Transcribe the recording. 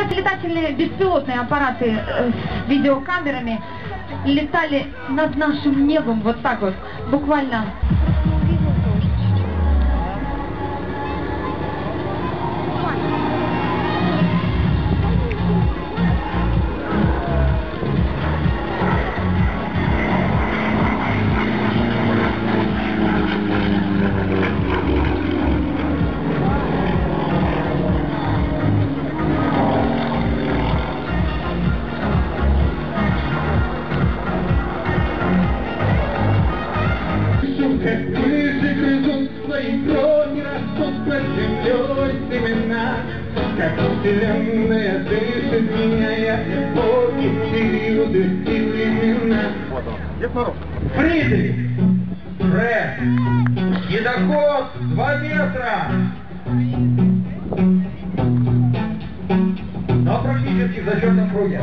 Кстати, летательные беспилотные аппараты э, с видеокамерами летали над нашим небом вот так вот, буквально. Выше грызут свои крови, растут под землей семена. Как вселенная дышит, меняя эпохи, периоды и времена. Дед Мороз. Фридрих! Фред! Едоход! Два метра! Но практически в зачетном круге.